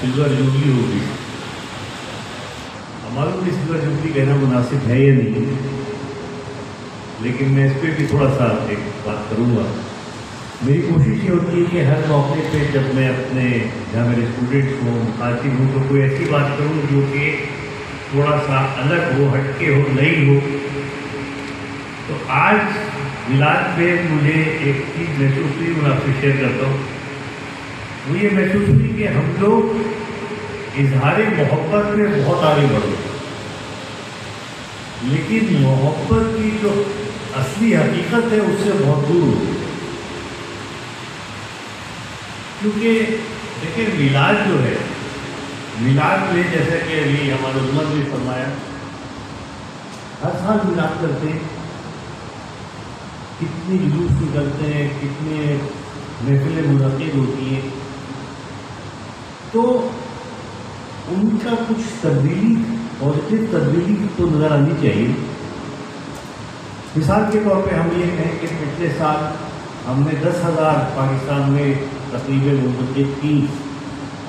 Silver jubilee होगी। हमारे को सिल्वर जुबली कहना मुनासिब है या नहीं, लेकिन मैं इस पर भी थोड़ा सा एक बात करूँगा। मेरी कोशिश ये होती है कि हर मौके पे जब मैं अपने, जहाँ मेरे स्टूडेंट्स हों, मुखातिब हूँ तो कोई ऐसी बात करूँ जो कि थोड़ा सा अलग हो, हटके हो, नई हो। तो आज मिलाद पे मुझे एक चीज़ महसूस हुई, मैं आपसे शेयर करता हूँ। मुझे महसूस हुई कि हम लोग इजहार मोहब्बत में बहुत आगे बढ़े। लेकिन मोहब्बत की जो असली हकीकत है, उससे बहुत दूर हो। क्योंकि देखिए, मिलाद जो है, मिलाद में जैसे कि अभी हमारे उम्मत ने फरमाया, हर साल मिलाद करते हैं। कितनी जुलूस निकलते हैं, कितने महफिलें मुनद होती हैं। तो उनका कुछ तब्दीली पॉजिटिव तब्दीली तो नज़र आनी चाहिए। मिसाल के तौर पे हम ये कहें कि पिछले साल हमने दस हज़ार पाकिस्तान में तकरीबन मुंतब की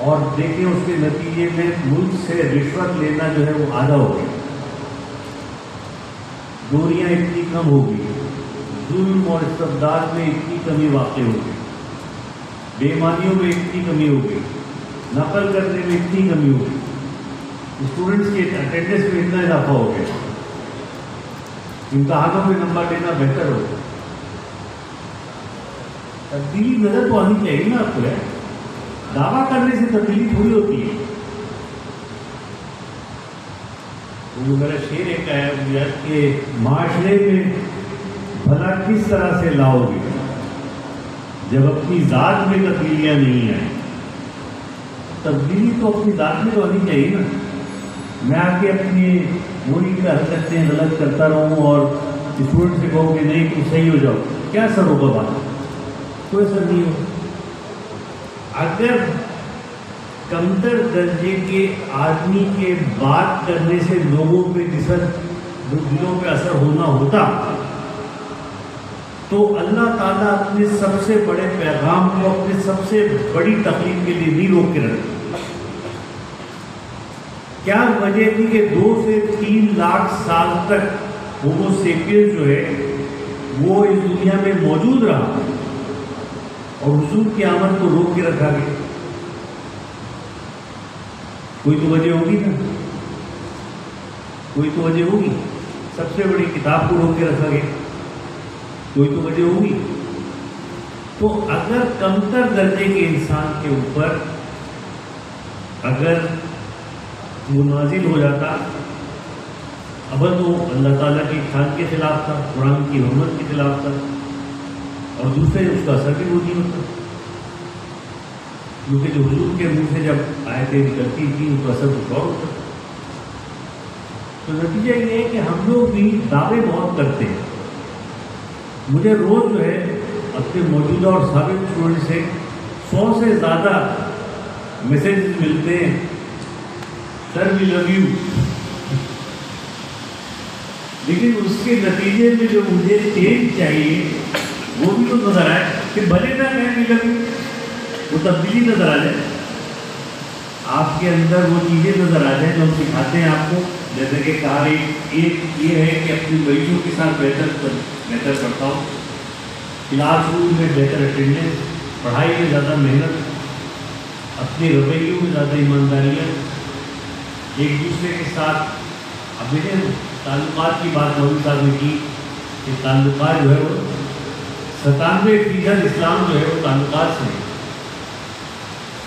और देखें उसके नतीजे में मुल्क से रिश्वत लेना जो है वो आधा हो गया। दूरियाँ इतनी कम हो गई जुल्म और इस्तबदाल में इतनी कमी वाक़ हो गई। बेमानियों में इतनी कमी हो गई। नकल करने में इतनी कमी हो गई। स्टूडेंट्स के अटेंडेंस में इतना इजाफा हो गया। इम्तहानों में नंबर लेना बेहतर हो गया। तब्दीली नज़र तो आनी चाहिए ना आपको, है? दावा करने से तब्दीली थोड़ी होती है। वो मेरा शेर एक कि माशरे में भला किस तरह से लाओगे? जब अपनी ज़ात में तब्दीलियाँ नहीं आए। तब्दीली तो अपनी तो आनी चाहिए ना। मैं आके अपनी मूरी की हरकतें गलत करता रहूँ और स्टूडेंट से कहूँ कि नहीं, तुम सही हो जाओ। क्या असर होगा बात? कोई असर नहीं हो। अगर कमतर दर्जे के आदमी के बात करने से लोगों पे जिसर दिलों पे असर होना होता तो अल्लाह ताला अपने सबसे बड़े पैगाम को, अपने सबसे बड़ी तकलीफ़ के लिए नहीं रोक के रखते क्या वजह थी कि दो से तीन लाख साल तक होमोसेपियन जो है, वो इस दुनिया में मौजूद रहा और हुजूर की आमद को रोक के रखा गया। कोई तो वजह होगी ना? कोई तो वजह होगी। सबसे बड़ी किताब को रोक के रखा गया। कोई तो वजह होगी। तो अगर कमतर दर्जे के इंसान के ऊपर अगर वो नाजिल हो जाता अबल तो अल्लाह ताला की शान के खिलाफ था, कुरान की हरमत के खिलाफ था, और दूसरे उसका असर भी वो नहीं होता। क्योंकि जो हजूर के मुँह से जब आयतें निकलती थी उसका असर कुछ और होता। तो नतीजा ये है कि हम लोग भी दावे बहुत करते हैं। मुझे रोज़ जो है अपने मौजूदा और सबक स्टूडेंट से सौ से ज़्यादा मैसेज मिलते हैं। सर वी लव यू लेकिन उसके नतीजे में जो मुझे चेंज चाहिए, वो भी तो नज़र आए कि भले ना कहें वी लव यू वो तब्दीली नज़र आ जाए। आपके अंदर वो चीज़ें नज़र आ जाए जो हम सिखाते हैं आपको। जैसे कि कहा एक ये है कि अपने मरीजों के साथ बेहतर बेहतर करता हूँ। क्लासरूम में बेहतर अटेंडेंस, पढ़ाई में ज़्यादा मेहनत, अपने रवैयों में ज़्यादा ईमानदारियाँ, एक दूसरे के साथ अब मैंने ताल्लुकात की बात मौलवी साहब ने की कि ताल्लुकात जो है वो सतानवे फ़ीसद इस्लाम जो है वो ताल्लुकात से है।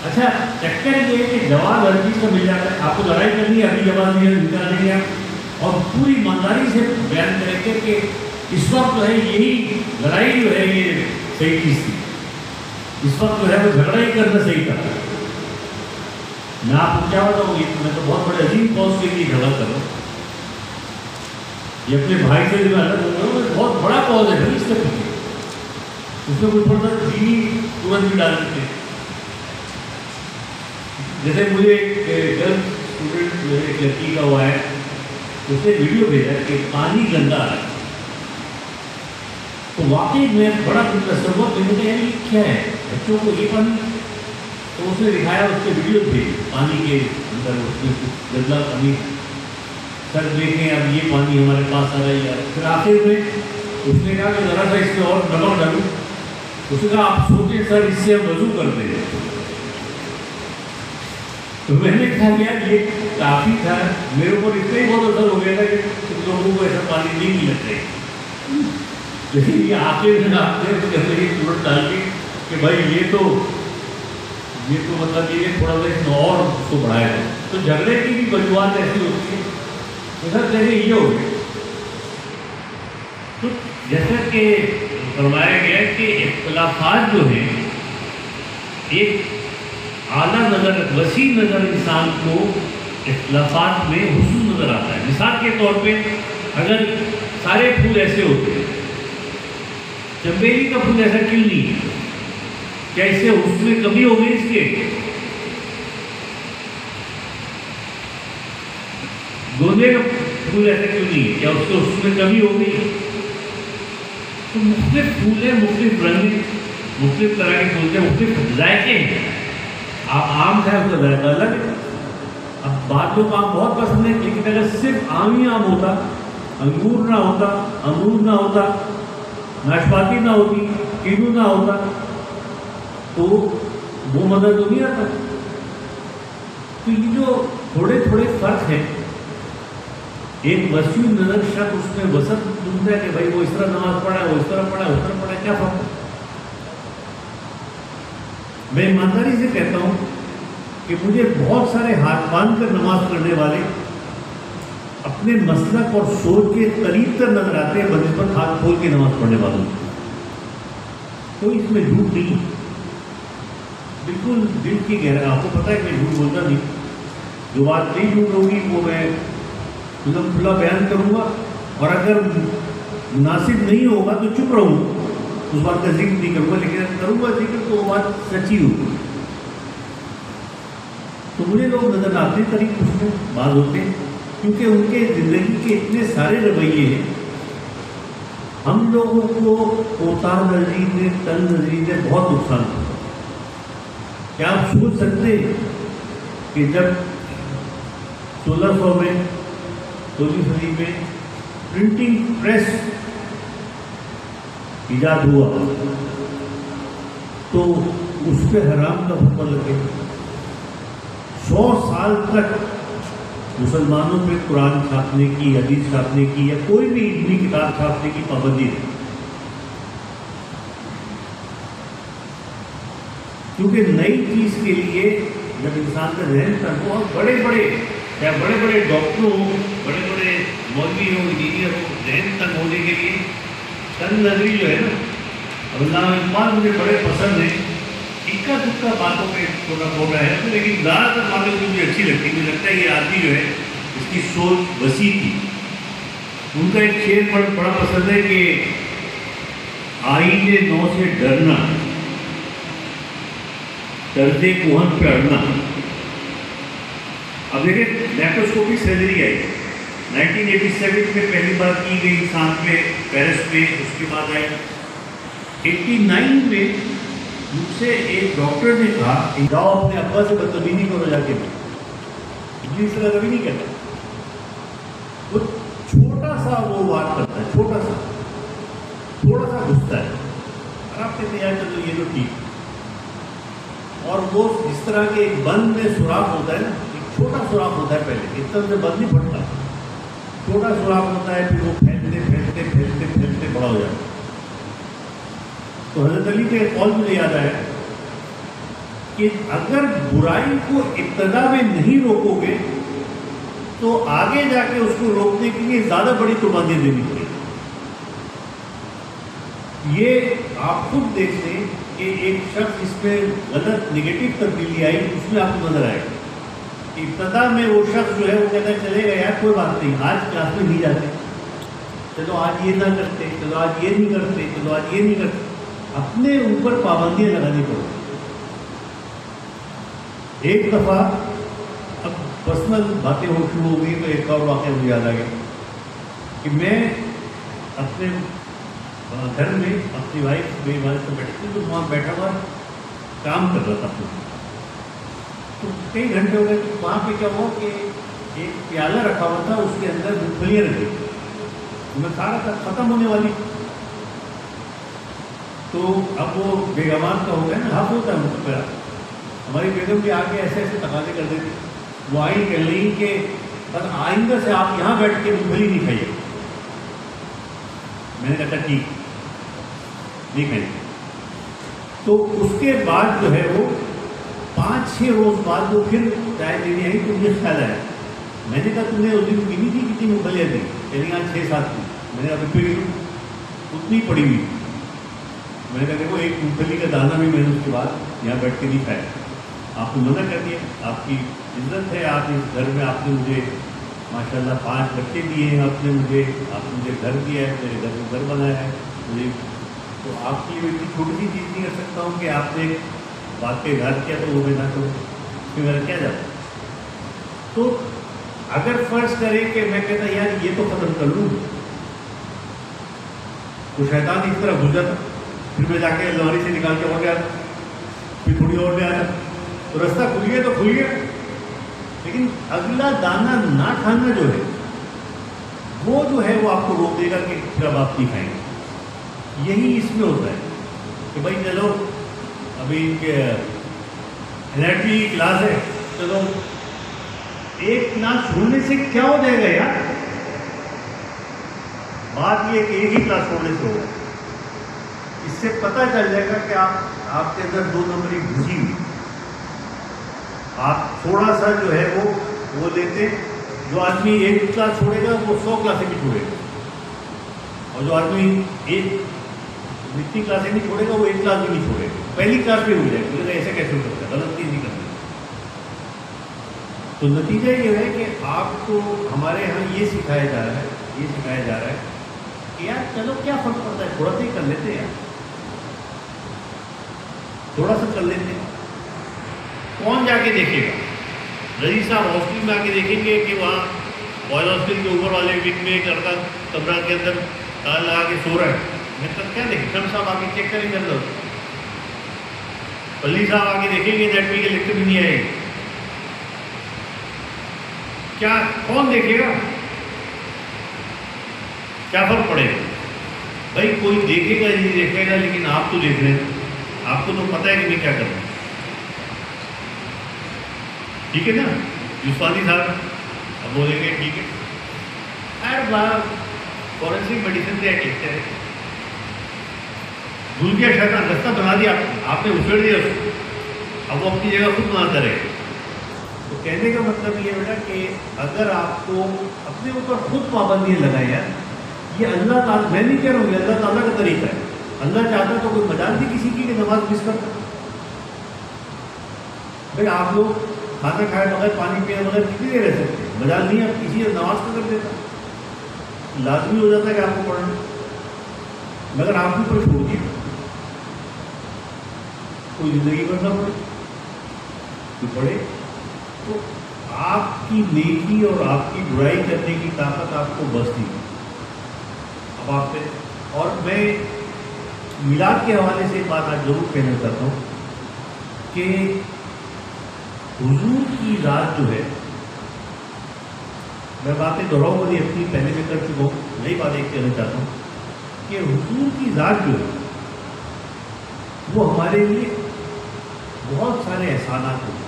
अच्छा चक्कर ये है कि हर चीज़ का मिल जाता है। आपको लड़ाई करनी है, अभी जवाब दिया निकाल देंगे आप। और पूरी ईमानदारी से बयान करेंगे कि इस वक्त जो है, यही लड़ाई जो है, ये सही चीज़ थी। इस वक्त जो है, वो झगड़ा ही करना सही था। मैं आपको क्या बताऊँ मैं तो बहुत बड़े अजीब कौज के लिए झगड़ा कर रहा ये अपने भाई से जो अलग हो हूँ बहुत बड़ा कौज है, इसके पीछे। उसमें कोई थोड़ा सा दीनी तुरंत भी डाल देते हैं। जैसे मुझे एक स्टूडेंट जो है एक लड़की का हुआ है, उसने वीडियो भेजा कि पानी गंदा है। तो वाकई में बड़ा दिलचस्प हुआ मैंने कहा, ये क्या है? बच्चों को ये पानी तो उसने दिखाया, उसके वीडियो थे पानी के अंदर उसमें कुछ गंदा पानी सर देखें, अब ये पानी हमारे पास आ रहा है, यार। फिर आखिर में उसने कहा कि ज़रा सा इसमें और नमक डालूँ। उसने कहा, आप सोचें, सर, इससे हम वज़ू करते हैं तो मैंने कहा, यार, ये काफ़ी था। मेरे ऊपर इतना ही बहुत असर हो गया था कि लोगों को ऐसा पानी नहीं मिलना चाहिए लेकिन ये आके दिन आपने कहते हैं तुरंत डाल के कि भाई, ये तो ये तो मतलब ये थोड़ा सा इसमें और उसको बढ़ाया तो झगड़े की भी वजूहत ऐसी होती है। तो जैसे ये हो गए तो जैसा कि फरमाया गया कि इख्तलाफात जो हैं, एक आला नज़र, वसी नज़र इंसान को इख्तलाफात में हुसन नज़र आता है। मिसाल के तौर पे अगर सारे फूल ऐसे होते हैं चंबेली का फूल ऐसा क्यों नहीं है। क्या इससे उसमें कमी हो गई इसके? गोंदे का फूल ऐसा क्यों नहीं है? क्या उसके उसमें कमी हो गई तो मुख्तलिफ़ फूल है मुख्तलिफ़ रंग, मुख्तलिफ़ तरह के फूल है, मुख्तलिफ़ जायके हैं। आप आम खाए उसका जायका अलग है। अब बाद लोग आम बहुत पसंद है, लेकिन अगर सिर्फ़ आम ही आम होता, अंगूर ना होता, अमरूद ना होता, नाशपाती ना होती कीनू ना होता तो वो मदद तो नहीं आता। तो ये जो थोड़े थोड़े फ़र्क हैं, एक वसी नज़र शक उसमें वसत ढूंढता है कि भाई वो इस तरह नमाज़ पढ़ा है, वो इस तरह पढ़ा है, उस तरह पढ़ा है, क्या फ़र्क मैं ईमानदारी से कहता हूँ कि मुझे बहुत सारे हाथ बाँध कर नमाज़ पढ़ने वाले अपने मसलक और सोच के करीब तर नज़र आते हैं बनस्बत हाथ खोल के नमाज़ पढ़ने वालों कोई इसमें झूठ नहीं है। बिल्कुल दिल की गहरा आपको पता है कि झूठ बोलता नहीं। जो बात नहीं झूठ होगी, वो मैं खुला खुला बयान करूँगा। और अगर मुनासिब नहीं होगा तो चुप रहूँ। उस बात का ज़िक्र नहीं करूँगा, लेकिन करूँगा ज़िक्र तो वो बात सच्ची होगी तो मुझे लोग नज़र आते करीब उसमें बात होते हैं, क्योंकि उनके ज़िंदगी के इतने सारे रवैये हैं। हम लोगों को कोता नजरी ने तन नजरी ने बहुत नुकसान हुआ क्या आप सोच सकते हैं कि जब सोलह सौ में सोलहवीं सदी में प्रिंटिंग प्रेस ईजाद हुआ। तो उस पर हराम का फतवा लगे। सौ साल तक मुसलमानों पे कुरान छापने की, हदीस छापने की, या कोई भी इतनी किताब छापने की पाबंदी नहीं। क्योंकि नई चीज़ के लिए जब इंसान का जहन था बहुत बड़े बड़े या बड़े बड़े डॉक्टरों हो बड़े बड़े मौलवी हो, इंजीनियर हो जहन तक होने के लिए तन नजरी जो है ना अल्लाह इकबाल मुझे बड़े पसंद है। इक्का दुक्का बातों पे थोड़ा बोल रहा है तो लेकिन ज़्यादातर बातें मुझे अच्छी लगती मुझे लगता है ये आदमी जो है, इसकी सोच वसी थी। उनका एक शेर बड़ा बड़ा पसंद है कि आईने नौ से डरना, डरते कोहन पे अड़ना। अब देखिए लैप्रोस्कोपी सर्जरी आई। 1987 में पहली बार की गई इंसान पे पेरिस में, उसके बाद आई। 89 में मुझसे एक डॉक्टर ने कहा, जाओ अपने अब्बा से बदतमीजी करो जाके। इंग्लिश से कभी नहीं कहता। वो छोटा सा वो बात करता है, छोटा सा। थोड़ा सा घुसता है। और आप कहते यार चलो, ये तो ठीक और वो जिस तरह के एक बंद में सुराख होता है ना, एक छोटा सुराख होता है पहले। इतना से बंद नहीं फटता। छोटा सुराख होता है, फिर वो फैलते फैलते फैलते फैलते बड़ा हो जाता तो हज़रत अली के कौल मुझे याद आया कि अगर बुराई को इब्तदा में नहीं रोकोगे तो आगे जाके उसको रोकने के लिए ज़्यादा बड़ी कुर्बानियाँ देनी पड़ेगी। ये आप खुद देख लें कि एक शख्स इसमें गलत निगेटिव तब्दीली आई, उसमें आपको नज़र आएगा। इब्तदा में वो शख्स जो है, वो कहता है, चलेगा यार, कोई बात नहीं, आज क्लास में नहीं जाते। चलो, आज ये ना करते, चलो, आज ये नहीं करते, चलो, आज ये नहीं करते। अपने ऊपर पाबंदियाँ लगानी पड़ती एक दफ़ा, अब पर्सनल बातें हो शुरू हो गई तो एक और वाक़ मुझे याद आ गया कि मैं अपने घर में अपनी वाइफ मेरी वाइफ से बैठी थी तो वहाँ बैठा हुआ काम कर रहा था तो कई घंटे हो गए तो वहाँ पे क्या हुआ कि एक प्याला रखा हुआ था, उसके अंदर मूंगफलियाँ रखी मैं खा रहा था खत्म होने वाली। तो अब वो बेगमान का हो गया ना हाथ होता है मुझ हमारी बेगम भी आके ऐसे ऐसे तकाजे कर देती। वो आई, कह रही कि बस आइंदा से आप यहाँ बैठ के मूंगफली नहीं खाइए। मैंने कहा, ठीक, नहीं खाइए। तो उसके बाद जो है वो पाँच छः रोज बाद वो फिर चाय लेने आई तो मुझे ख्याल आया। मैंने कहा तुमने उस दिन गिनी थी कितनी मूंगफलियाँ दी कहने यहाँ छः सात थी। मैंने कहा फिर उतनी पड़ी हुई मैंने कहा, देखो, एक मूंगफली का दाना भी मैंने उसके बाद यहाँ बैठ के नहीं खाया आपको मना कर दिया? आपकी इज़्ज़त है? आप इस घर में आपने मुझे, माशाल्लाह, पाँच बच्चे दिए हैं। आपने मुझे आपने मुझे घर दिया है, मेरे घर को घर बनाया है। मुझे तो आपकी इतनी छोटी सी चीज़ नहीं कर सकता हूँ कि आपने पे घर किया तो वो मैं ना करूँ, फिर मेरा क्या जाता? तो अगर फ़र्ज़ करे कि मैं कहता, यार, ये तो खत्म कर लूँ। तो शैतान इस तरह घुस जाता। फिर मैं जाके लहरी से निकाल के और गया फिर थोड़ी और ले आया तो रास्ता खुल गया तो खुल गया। लेकिन अगला दाना ना खाना जो है, वो जो है वो आपको रोक देगा कि फिर अब आप नहीं खाएँगे। यही इसमें होता है कि भाई, चलो अभी एनर्जी क्लास है। चलो। एक क्लास छोड़ने से क्या हो जाएगा यार? बात ये कि एक ही क्लास छोड़ने से होगा। इससे पता चल जाएगा कि आप, आपके अंदर दो नंबरी घुसी हुई। आप थोड़ा सा जो है वो वो लेते जो आदमी एक क्लास छोड़ेगा, वो सौ क्लासें भी छोड़ेगा। और जो आदमी एक जितनी क्लासें नहीं छोड़ेगा, वो एक क्लास भी नहीं छोड़ेगा। पहली क्लास भी हो जाएगी। बोलेगा ऐसे कैसे हो सकता गलत चीज़ नहीं करनी। तो नतीजा ये है कि आपको, हमारे यहाँ ये सिखाया जा रहा है, ये सिखाया जा रहा है कि यार, चलो, क्या फ़र्क पड़ता है? थोड़ा सा ही कर लेते हैं थोड़ा सा कर लेते हैं। कौन जाके देखेगा? रज़ी साहब हॉस्टल में आके देखेंगे कि वहाँ बॉयल हॉस्टल के ऊपर वाले विंग में एक लड़का कमरा के अंदर, ताला लगा के सो रहा है। मैं तब क्या देखें शम साहब आके चेक करेंगे अंदर पल्ली साहब आगे देखेंगे पे के लिखते भी नहीं आएगी क्या, कौन देखेगा? क्या फ़र्क पड़ेगा भाई, कोई देखेगा नहीं देखेगा, लेकिन आप तो देख रहे हैं। आपको तो पता है कि मैं क्या कर रहा हूँ। ठीक है ना? यूसवानी साहब, अब बोलेंगे, ठीक है। बार फॉरेंसिक मेडिसिन से लिखते हैं। भूल गया शैतान रास्ता बना दिया, आपने उछेड़ दिया उसको अब वो अपनी जगह खुद बनाता रहे। तो कहने का मतलब ये बेटा कि अगर आपको अपने ऊपर खुद पाबंदी लगाई यार ये अल्लाह ताला, मैं नहीं कह रहा हूँ, ये अल्लाह ताला का तरीका है। अल्लाह चाहता तो कोई मजाल थी किसी की कि नमाज़ मिस करता भाई आप लोग खाना खाए बगैर, पानी पिए बगैर कितनी देर रह सकते हैं? मजाल नहीं आप किसी नमाज़ का कर देता लाजमी हो जाता है कि आपको पढ़ना। मगर आपके ऊपर छोड़ दिया। कोई ज़िंदगी भर ना पड़े तो पढ़े। तो आपकी नेकी और आपकी बुराई करने की ताकत आपको बस नहीं अब आप पे और मैं मिलाद के हवाले से बात आज ज़रूर कहना चाहता हूँ कि हुजूर की रात जो है, मैं बातें दोहराऊँ नहीं अपनी पहले में कर चुका हूँ, नई बात एक कहना चाहता हूँ कि हुजूर की रात जो है, वो हमारे लिए बहुत सारे एहसानात होते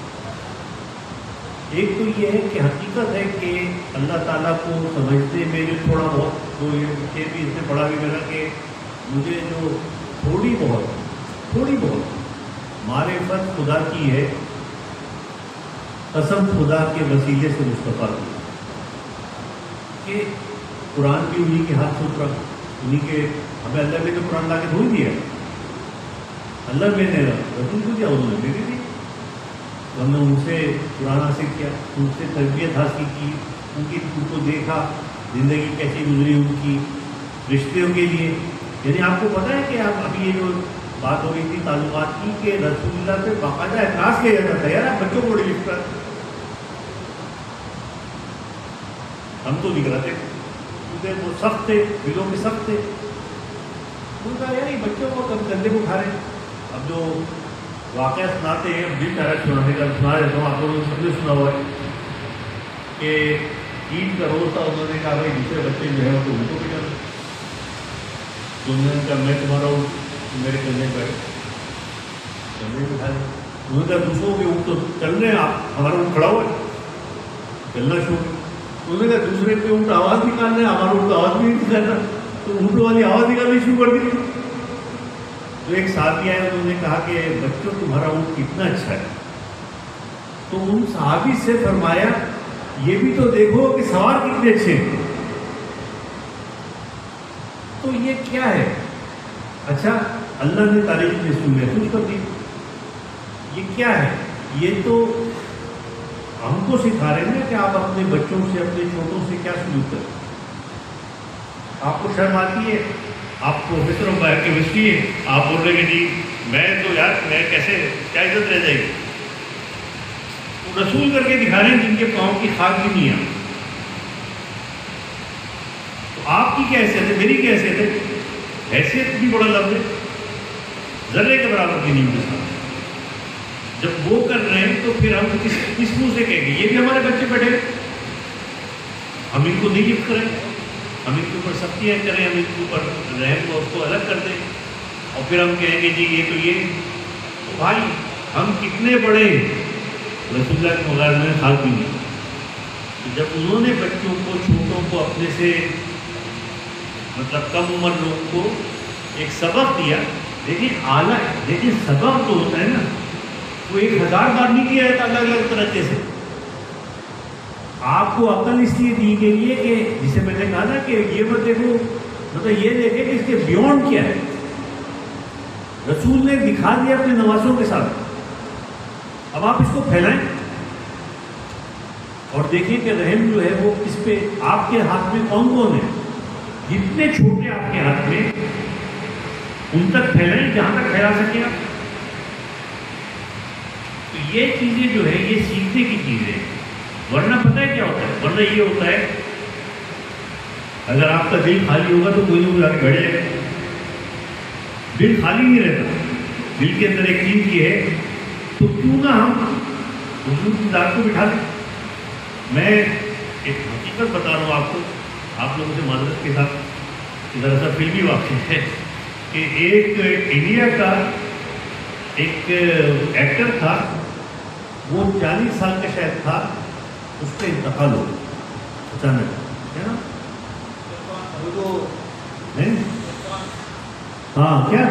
एक तो ये है कि हकीकत है कि अल्लाह ताला को समझने में जो थोड़ा बहुत तो ये ये भी इससे बड़ा भी मेरा कि मुझे जो थोड़ी बहुत थोड़ी बहुत मारेफत खुदा की है, कसम खुदा के वसीले से मुस्तफ़ा की। कि कुरान भी उन्हीं के हाथ से उतरा, उन्हीं के, हमें अल्लाह ने तो कुरान ला के धोई दिया। अल्लाह मैंने रसूल को दिया उन्होंने दी तो हमने उनसे कुरान हासिल किया उनसे तरबियत हासिल की उनकी उनको देखा ज़िंदगी कैसी गुजरी उनकी रिश्तों के लिए यानी आपको पता है कि आप अभी ये जो बात हो रही थी ताल्लुकात की कि रसूलुल्लाह पे बाकायदा एहसास किया जाता था यार बच्चों को बड़ी कर हम तो नहीं कराते क्योंकि वो सख्त थे दिलों में सख्त थे उनका यार बच्चों को कब कंधे को उठा रहे अब जो वाकया सुनाते हैं दिल चारा सुनाने का सुना देता हूँ, आप लोगों ने सबने सुना हुआ है कि ईद का रोज था उन्होंने कहा, भाई, दूसरे बच्चे जो है तो उनको भी डालो तो उन्होंने कहा, मैं तुम्हारा हूँ, तुम मेरे कंधे पर कंधे पे उठा उन्होंने कहा, दूसरों के ऊँट तो चल रहे हैं, आप हमारा ऊँट खड़ा हुआ है। चलना शुरू उन्होंने कहा, दूसरे के ऊँट आवाज़ निकाल रहे हमारा ऊँट आवाज़ भी नहीं निकाल रहा तो ऊँट वाली आवाज़ निकालनी शुरू कर दी। तो एक साथी आए, उन्होंने कहा कि, बच्चों, तुम्हारा ऊँट कितना अच्छा है। तो उन साहबी से फरमाया, ये भी तो देखो कि सवार कितने अच्छे तो ये क्या है? अच्छा अल्लाह ने तारीफ़ में महसूस कर दी ये क्या है? ये तो हमको सिखा रहे हैं कि आप अपने बच्चों से, अपने छोटों से क्या सलूक करें। आपको शर्म आती है? आप प्रोफेसर ऑफ़ बायोकेमिस्ट्री है आप बोल रहे हैं जी, मैं तो यार, मैं कैसे, क्या इज़्ज़त रह जाएगी? तो रसूल करके दिखा रहे हैं जिनके पाँव की खाद भी नहीं तो आपकी क्या हैसियत है? मेरी क्या हैसियत है? हैसियत भी बड़ा लफ्ज है। जर्रे के बराबर की नहीं मिलता जब वो कर रहे हैं तो फिर हम किस किस मुँह से कहेंगे? ये भी हमारे बच्चे बैठे हम इनको नहीं गिफ्ट करें। हम इनके ऊपर सख्तियाँ करें हम इनके ऊपर रहम को उसको अलग कर दें। और फिर हम कहेंगे, जी, ये तो ये। तो भाई, हम कितने बड़े रसुल्ला के मगार में खास भी नहीं जब उन्होंने बच्चों को, छोटों को अपने से मतलब कम उम्र लोग को एक सबक दिया लेकिन आला लेकिन सबक तो होता है ना, वो एक हज़ार बार नहीं किया जाता अलग अलग तरीके से। आपको अकल इसलिए दी गई है कि, जिसे मैंने कहा ना कि ये मत देखो मतलब ये देखे कि इसके बियॉन्ड क्या है। रसूल ने दिखा दिया अपने नवाजों के साथ। अब आप इसको फैलाएँ। और देखें कि रहम जो है वो इस पे आपके हाथ में कौन कौन है। जितने छोटे आपके हाथ में, उन तक फैलाएँ, जहाँ तक फैला सके आप। तो ये चीज़ें जो है, ये सीखने की चीज़ें हैं। वरना पता है क्या होता है? वरना ये होता है, अगर आपका दिल खाली होगा तो कोई ना कोई बढ़ जाएगा दिल खाली नहीं रहता। दिल के अंदर एक चीज़ की है तो क्यों ना हम हुजूर को बिठा दें? मैं एक हकीकत बता रहा हूँ आपको। आप लोगों से माजरत के साथ दरअसल फिल्मी वाक्य है कि एक इंडिया का एक एक्टर था, वो चालीस साल का शायद था उसका इंतकाल हो अचानक। है ना? नहीं? हाँ क्या?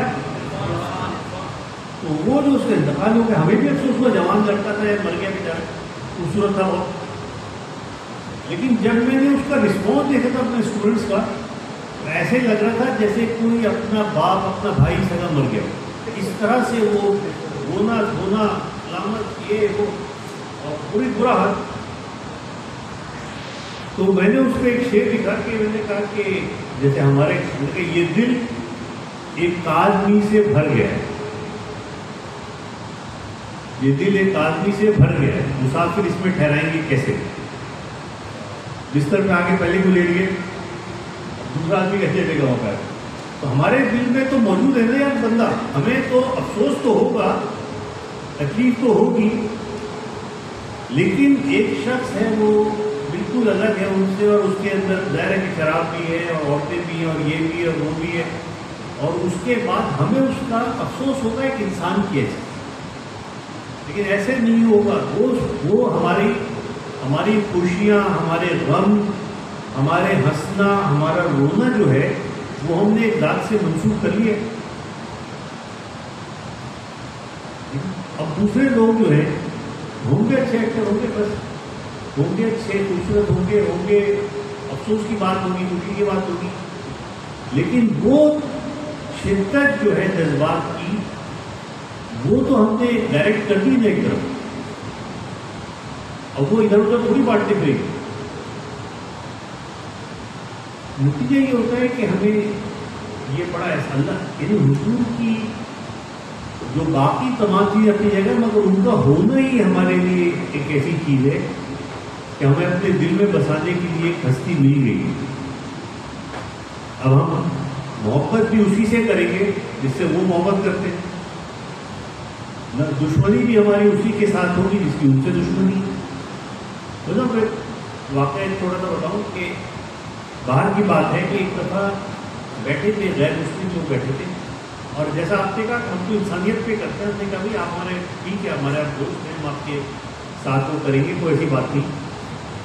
तो वो जो उसका इंतकाल हो गया हमें भी अफसोस हुआ, जवान लड़का था मर गया बेचारा। खूबसूरत था बहुत लेकिन जब मैंने उसका रिस्पॉन्स देखा था अपने स्टूडेंट्स का तो ऐसे लग रहा था जैसे कोई अपना बाप, अपना भाई सगा मर गया तो इस तरह से वो रोना धोना लामत, ये वो, और पूरी बुरा हाल तो मैंने उसको एक शेर लिखा कि मैंने कहा कि जैसे हमारे ये दिल एक आदमी से भर गया है। ये दिल एक आदमी से भर गया है। मुसाफिर इसमें ठहराएँगे कैसे? बिस्तर में आके पहले को ले गए? दूसरा आदमी कैसे लेगा वहाँ तो हमारे दिल में तो मौजूद है ना यार बंदा। हमें तो अफसोस तो होगा, तकलीफ़ तो होगी, लेकिन एक शख्स है वो बिल्कुल अलग है उनसे और उसके अंदर ज़ाहिर है कि शराब भी है और औरतें भी हैं और ये भी है और वो भी है। और उसके बाद हमें उसका अफसोस होगा एक इंसान की ऐसे। लेकिन ऐसे नहीं होगा। वो वो हमारी हमारी खुशियाँ, हमारे गम, हमारे हंसना, हमारा रोना जो है, वो हमने एक दाद से मंसूख कर लिया। अब दूसरे लोग जो है होंगे अच्छे एक्टर होंगे, बस। होंगे अच्छे खूबसूरत होंगे होंगे। अफसोस की बात होगी, दुखी की बात होगी। लेकिन वो शिद्दत जो है जज्बात की, वो तो हमने डायरेक्ट कर दी एक तरफ़। और वो इधर उधर थोड़ी बांटते फिर नतीजा ये होता है कि हमें ये बड़ा ऐसा अल्लाह यानी हुजूर की जो बाकी तमाम चीज़ अपनी जगह, मगर उनका होना ही हमारे लिए एक ऐसी चीज़ है। कि हमें अपने दिल में बसाने के लिए एक हस्ती मिल गई? अब हम मोहब्बत भी उसी से करेंगे जिससे वो मोहब्बत करते हैं। न, दुश्मनी भी हमारी उसी के साथ होगी जिसकी उनसे दुश्मनी तो ना फिर वाकई थोड़ा सा बताऊँ कि बाहर की बात है कि एक दफ़ा बैठे थे, गैर मुस्लिम लोग बैठे थे। और जैसा आपने कहा हम तो इंसानियत पे करते हैं उसने कहा, भाई, आप हमारे ठीक है, हमारे आप दोस्त हैं, हम आपके साथ वो करेंगे, कोई ऐसी बात नहीं।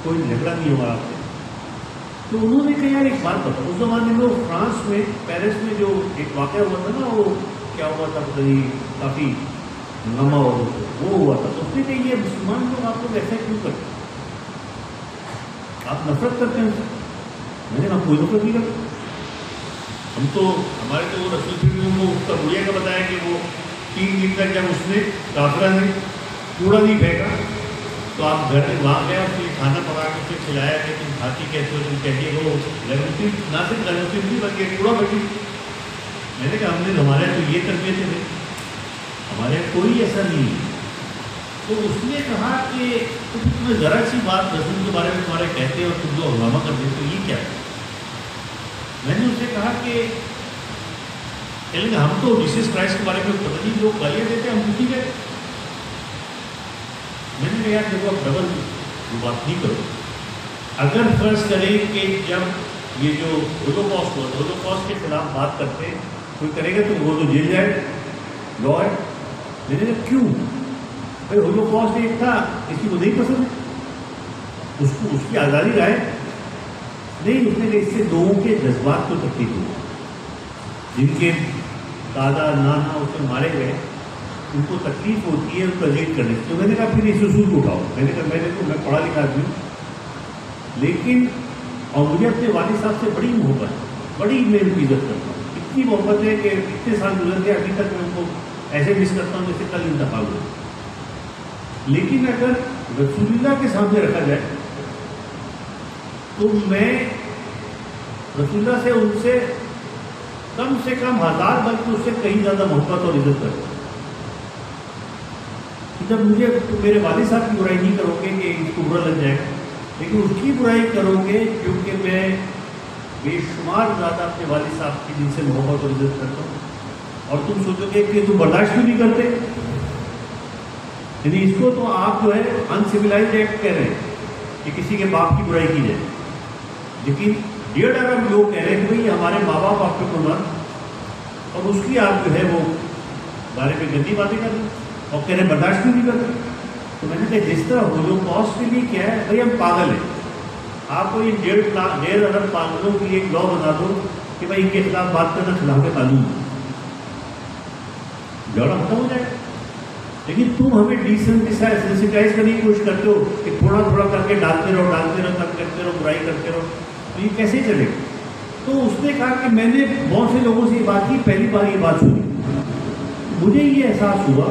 कोई झगड़ा नहीं होगा आपसे तो उन्होंने कहा, यार, एक बात बताओ। उस जमाने में वो फ्रांस में, पेरिस में जो एक वाक़ हुआ था ना, वो क्या हुआ था नहीं, काफ़ी हंगामा हुआ था, वो हुआ था। तो उसने कहा, ये मुसलमान लोग आप लोग ऐसा क्यों करते आप नफरत करते हैं मैंने कहा, कोई नफरत नहीं करते? हम तो हमारे तो वो रसूल को उसका बुढ़िया का बताया कि वो तीन दिन तक जब उसने काफरा ने कूड़ा नहीं फेंका तो आप घर वहाँ गए खाना पका के फिर खिलाया कि तुम खाती कैसे हो, तुम कहती हो? गलती ना सिर्फ़ गलती भी बल्कि कूड़ा बची मैंने कहा, हमने, हमारे तो ये तरबियत है हमारे कोई ऐसा नहीं है। तो उसने कहा कि, तुम तुम्हें ज़रा सी बात रसूल के बारे में तुम्हारे कहते हो तुम जो हंगामा कर देते हो, ये क्या है? मैंने उससे कहा कि हम तो जीसस क्राइस्ट के बारे में पता नहीं, जो गालियाँ देते हम दुखी गए मैंने कहा, यार देखो आप डबल बात नहीं करो। अगर फ़र्ज़ करें कि जब ये जो होलोकॉस्ट हो होलोकॉस्ट के खिलाफ बात करते कोई करेगा तो वो तो जेल जाए। लॉ है। मैंने क्यों? भाई होलोकॉस्ट एक था, किसी को नहीं पसंद उसको, उसकी आज़ादी राय नहीं, उसने इससे लोगों के जज्बात को तकलीफ़ हुई जिनके दादा, नाना उसमें मारे गए उनको तकलीफ़ होती है उनको अजीत करने तो मैंने कहा, फिर इस उसूल को उठाओ। मैंने कहा, मैंने तो मैं पढ़ा लिखा आदमी हूँ। लेकिन और मुझे अपने वाले साहब से बड़ी मोहब्बत, बड़ी मैं उनकी इज़्ज़त करता हूँ। इतनी मोहब्बत है कि इतने साल गुजर गए, अभी तक मैं उनको ऐसे मिस करता हूँ जैसे कल इंतकाल हो लेकिन अगर रसूलुल्लाह के सामने रखा जाए तो मैं रसूलुल्लाह से उनसे कम से कम हज़ार बल्कि उससे कहीं ज़्यादा मोहब्बत और इज़्ज़त करता हूँ। जब मुझे तो मेरे वाले साहब की बुराई नहीं करोगे कि इसको बुरा लग जाएगा लेकिन उसकी बुराई करोगे क्योंकि मैं बेशुमार ज़्यादा अपने वाले साहब की जिनसे मोहब्बत और इज़्ज़त करता हूँ। और तुम सोचोगे कि तुम बर्दाश्त क्यों नहीं करते? यानी इसको तो आप जो है अनसिविलाइज एक्ट कह रहे हैं कि किसी के बाप की बुराई की जाए। लेकिन डेढ़ अरब लोग कह रहे हैं कि भाई हमारे माँ बाप आपके को और उसकी आप जो है वो बारे में गंदी बातें कर रहे और कह रहे बर्दाश्त क्यों नहीं करते? तो मैंने कहा, जिस तरह होलो कॉस्ट के लिए क्या है, भाई हम पागल हैं। आपको ये डेढ़ लाख डेढ़ अरब पागलों की एक लॉ बना दो कि भाई इनके खिलाफ बात करना खिलाफ कानून झगड़ा खत्म हो जाएगा लेकिन तुम हमें डिसेंसिटाइज करने की कोशिश करते हो कि थोड़ा थोड़ा करके डालते रहो डालते रहो कर करते रहो, बुराई करते रहो तो ये कैसे चलेगा तो उसने कहा कि मैंने बहुत से लोगों से ये बात की, पहली बार ये बात सुनी। मुझे ये एहसास हुआ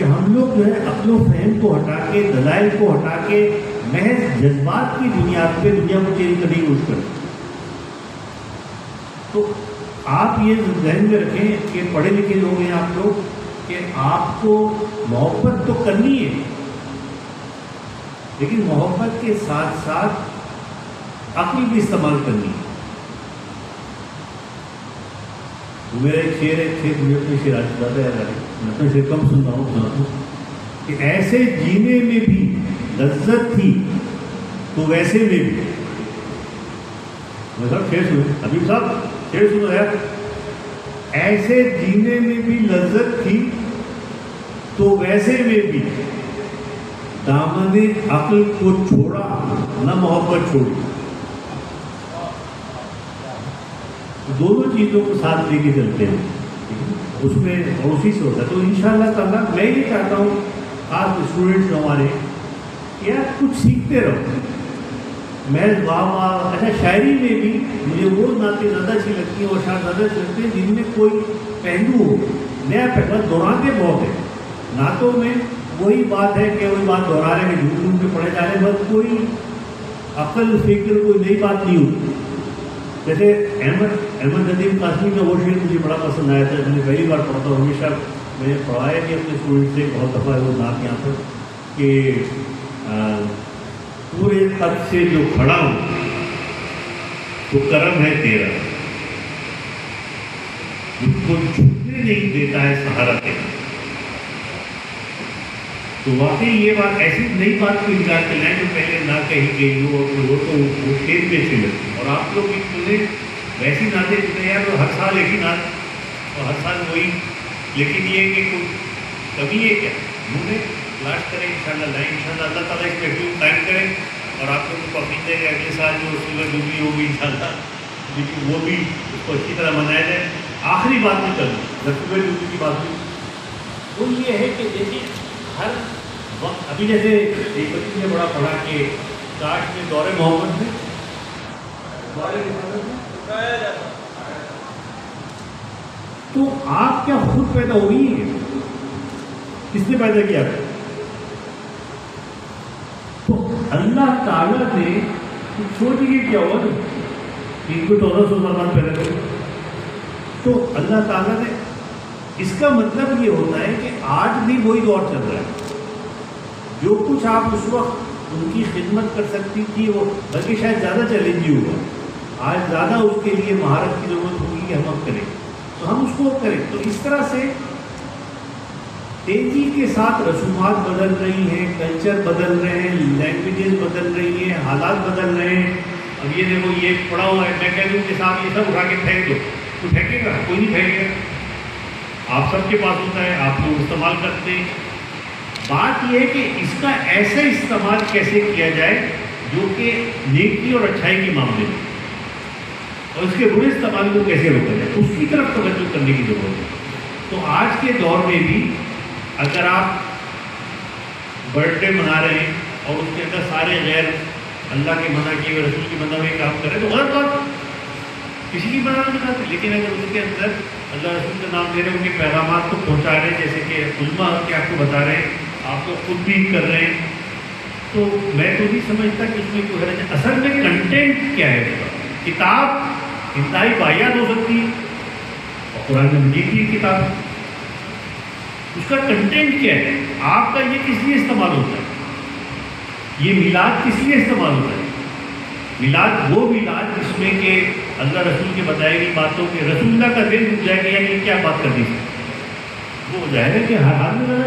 कि हम लोग जो है अपनों फहम को हटा के दलाइल को हटा के, महज जज्बात की बुनियाद पे दुनिया को चेंज करने की कोशिश करें तो आप ये जहन में रखें कि पढ़े लिखे लोग हैं आप लोग, कि आपको मोहब्बत तो करनी है, लेकिन मोहब्बत के साथ साथ अकल भी इस्तेमाल करनी है। मेरा एक शेर है शेर मुझे शेर आज ज़्यादा याद आ रही मैं अपने शेर कम सुन रहा हूँ कि ऐसे जीने में भी लज्जत थी तो वैसे में भी। साहब शेर सुनो। अभी साहब शेर सुनो यार। ऐसे जीने में भी लज्जत थी तो वैसे में भी। दामने अकल को छोड़ा, न मोहब्बत छोड़ी। दोनों चीज़ों को साथ लेके चलते हैं। उसमें उसी से होता है। तो इन ताला, मैं ये चाहता हूँ खास स्टूडेंट्स हमारे यार कुछ सीखते रहो। मैं वाह वाह अच्छा शायरी में भी मुझे वो नाते ज़्यादा अच्छी लगती हैं और शायद ज़्यादा अच्छी लगती हैं जिनमें कोई पहलू हो। नया पहलू दोहराते बहुत है। नातों में वही बात है कि वही बात दोहरा रहे हैं झूठ झूठ के पढ़े जा रहे हैं, बस कोई अकल, फ़िक्र, कोई नई बात नहीं होती। जैसे अहमद अहमद नदीम कासमी का वो शेर मुझे बड़ा पसंद आया था, मैंने पहली बार पढ़ा था, हमेशा मैंने पढ़ाया कि अपने स्टूडेंट से बहुत दफ़ा है वो बात यहाँ पर कि पूरे पद से जो खड़ा हूँ तो कर्म है तेरा। उसको झुकने नहीं देता है सहारा तेरा। तो वाकई ये बात ऐसी नई बात को इनकार करना है जो पहले ना कही गई हो और हो तो वो खेत में लगती और आप लोग इतने वैसी नाते चुने यार तो हर साल एक ही नात, और हर साल वही। लेकिन ये कि कभी है क्या? उन्होंने लास्ट करें, इंशाल्लाह लाए, इंशाल्लाह अल्लाह ताला इस महफिल करें। और आप लोगों को अपील है कि अगले साल जो सूरज डूबी होगी, इंशाल्लाह, लेकिन वो भी उसको अच्छी तरह मनाया जाए। आखिरी बात में कर दूँ सूरज डूबी की बात हुई वो ये है कि देखिए हर अभी जैसे एक ने बड़ा पढ़ा कि काट में दौरे मोहम्मद में। तो आप क्या खुद पैदा हुई है? किसने पैदा किया? तो अल्लाह ताला ने तो सोचिए क्या हुआ? इनको चौदह सौ सामान पैदा करो। तो अल्लाह ताला ने इसका मतलब ये होता है कि आज भी वही दौर चल रहा है। जो कुछ आप उस वक्त उनकी खिदमत कर सकती थी, वो बल्कि शायद ज़्यादा चैलेंजिंग हुआ। आज ज़्यादा उसके लिए महारत की ज़रूरत होगी कि हम अब करें। तो हम उसको करें। तो इस तरह से तेज़ी के साथ रसूमात बदल रही हैं कल्चर बदल रहे हैं लैंग्वेजेस बदल रही हैं, हालात बदल रहे हैं। अब ये देखो, ये पड़ा हुआ है, मैं कह दूँ कि साहब ये सब उठा के फेंक दो। तो फेंकेगा? कोई नहीं फेंकेगा। आप सबके पास होता है, आप लोग इस्तेमाल करते हैं। बात यह है कि इसका ऐसा इस्तेमाल कैसे किया जाए जो कि नेकी और अच्छाई के मामले में। और इसके बुरे इस्तेमाल को कैसे रोका जाए, उसकी तरफ़ तवज्जो करने की ज़रूरत है। तो आज के दौर में भी अगर आप बर्थडे मना रहे हैं और उसके अंदर सारे गैर अल्लाह के मना किए हुए रसूल के मना हुए काम कर तो गलत बात किसी की मना नहीं चाहते लेकिन अगर उसके अंदर अल्लाह रसूल का नाम ले रहे उनके पैगाम को पहुँचा रहे जैसे कि उलमा के आपको बता रहे हैं आप तो खुद भी कर रहे हैं। तो मैं तो नहीं समझता कि उसमें कोई हरज असल में कंटेंट क्या है? उसका किताब इंतहाई बायात हो सकती है, और कुरान मजीद की किताब। उसका कंटेंट क्या है? आपका ये किस लिए इस्तेमाल होता है? ये मिलाद किस लिए इस्तेमाल होता है? मिलाद वो मिलाद जिसमें के अल्लाह रसूल के बताई गई बातों के रसूल्ला का दिल रुक जाएगा, यानी क्या बात कर दी? वो हो जाएगा कि हर हाल में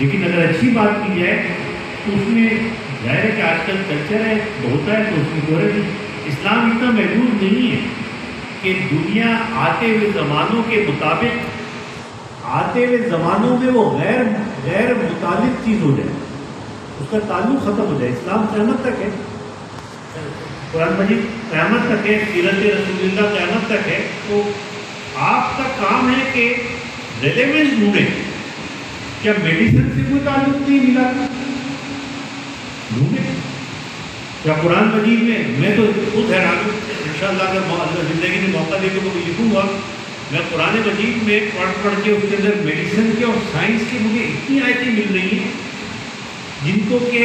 लेकिन अगर अच्छी बात की जाए तो उसमें ज़ाहिर है कि आजकल कल्चर है, होता है तो उसमें गौरव इस्लाम इतना महदूद नहीं है कि दुनिया आते हुए ज़मानों के मुताबिक, आते हुए ज़मानों में वो गैर गैर मुतालिक चीज़ हो जाए। उसका ताल्लुक ख़त्म हो जाए। इस्लाम क़्यामत तक है। कुरान मजीद क़्यामत तक है सीरत रसूलुल्लाह क़्यामत तक है तो आपका काम है कि रेलेवेंस ढूंढें। क्या मेडिसिन से कोई ताल्लुक नहीं मिला? ढूंढे। क्या कुरान मजीद में, मैं तो खुद हैरान हूँ। इन अगर ज़िंदगी में मौका देकर तो लिखूँगा। मैं पुराने मजीद में पढ़ पढ़ के उसके अंदर मेडिसिन के और साइंस की मुझे इतनी आयतें मिल रही हैं, जिनको के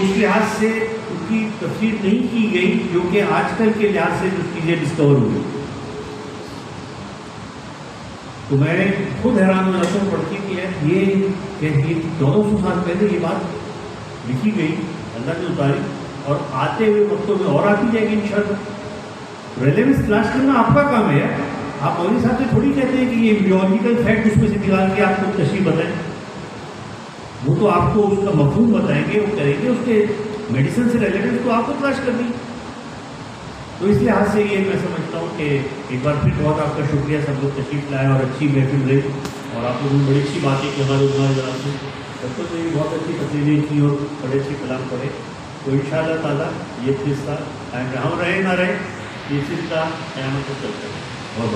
उस लिहाज से उसकी तफसीर नहीं की गई, जो कि आजकल के लिहाज से जो चीज़ें डिस्कवर हुई तो मैं खुद हैरान हो जाता हूँ के यार ये ये चौदह सौ साल पहले ये बात लिखी गई, अल्लाह ने उतारी, और आते हुए वक्तों में और आती जाएगी इन रेलेवेंस तलाश करना आपका काम है यार। आप मौली साहब से थोड़ी कहते हैं कि ये बियोलॉजिकल फैक्ट उसमें से निकाल के आपको तशरी बताएँ। वो तो आपको उसका मफहूम बताएँगे, वो करेंगे, उसके मेडिसिन से रिलेटेड तो आपको तलाश करनी। तो इस लिहाज से ये मैं समझता हूँ कि एक बार फिर बहुत आपका शुक्रिया, सब लोग तशरीफ़ लाए और अच्छी महफिल रही। और आप लोगों ने बड़ी अच्छी बात कि हमारे उम्र से। बच्चों ने भी बहुत अच्छी तस्वीरें की और बड़े अच्छे कलाम पढ़े। तो इन शाह ताला ये सिलसिला हम रहे ना रहे, ये सिलसिला क़्यामत को चलता है बहुत